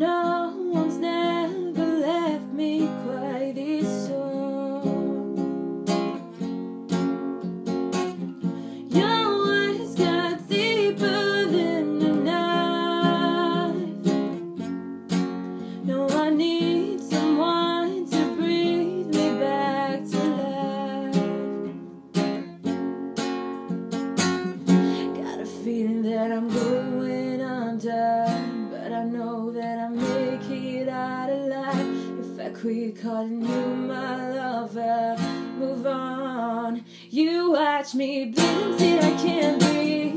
no one's never left me quite this sore. Your eyes got deeper than a knife. No, I need someone to breathe me back to life. Got a feeling that I'm going under. I quit calling you my lover, move on. You watch me bleed until I can't breathe.